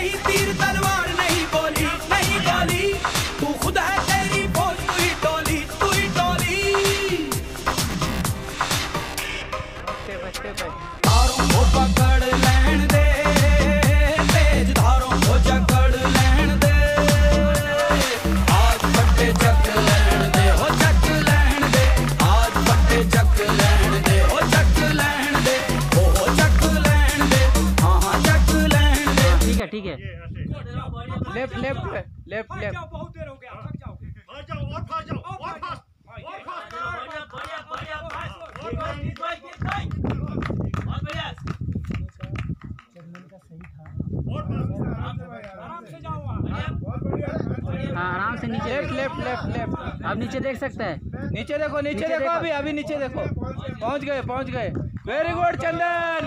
नहीं तीर तलवार नहीं बोली नहीं बोली। तू खुद है तेरी बोल तू ही टोली तू ही टोली। और वो पकड़ लैन ठीक है। लेफ़्ट लेफ़्ट लेफ़्ट लेफ़्ट बहुत देर हो गया थक जाओगे फास्ट जाओ और फास्ट जाओ और फास्ट और फास्ट और और फास्ट आराम से जाओ आप हाँ आराम से नीचे। लेफ़्ट लेफ़्ट लेफ़्ट लेफ़्ट अब नीचे देख सकते हैं। नीचे देखो नीचे देखो। अभी अभी नीचे देखो। पहुँच गए पहुँच गए। Very good Chandan.